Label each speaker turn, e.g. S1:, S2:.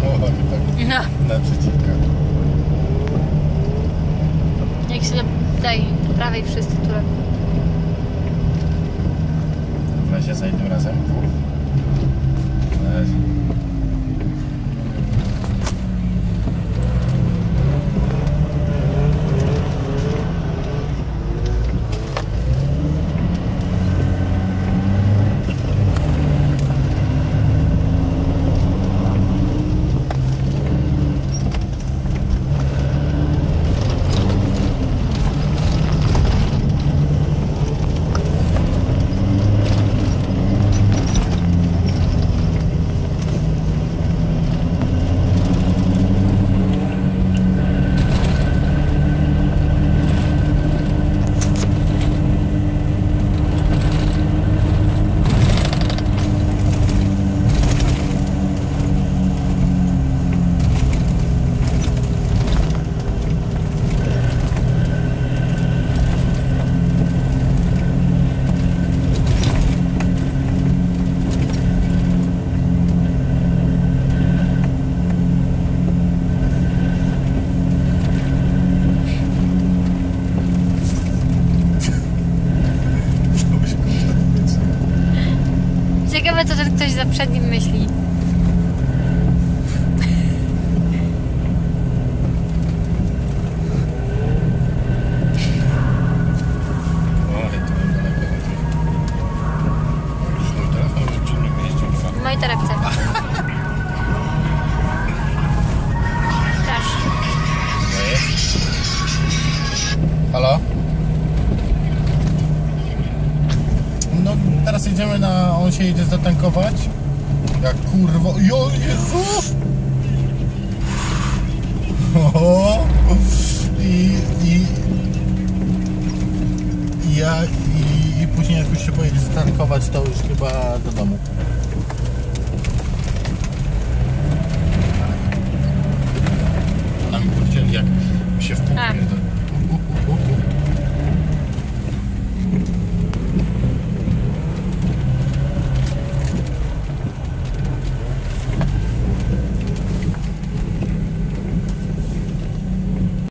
S1: tak
S2: No,
S1: naprzeciwka.
S2: jak się tej do prawej wszyscy tu robią.
S1: Weź sobie tym razem. Weź. To
S2: Ciekawe, co ten ktoś za przednim myśli.
S1: Oj, to chyba na pewno Już mój telefon w czynnym miejscu nie ma.
S2: W mojej torebce. Strasz.
S1: No jest. Halo? No teraz jedziemy na... On się jedzie zatankować. Jak kurwa... Jo, Jezu! Oho. I... I... i ja... I, I później jak już się pojedzie zatankować, to już chyba do domu.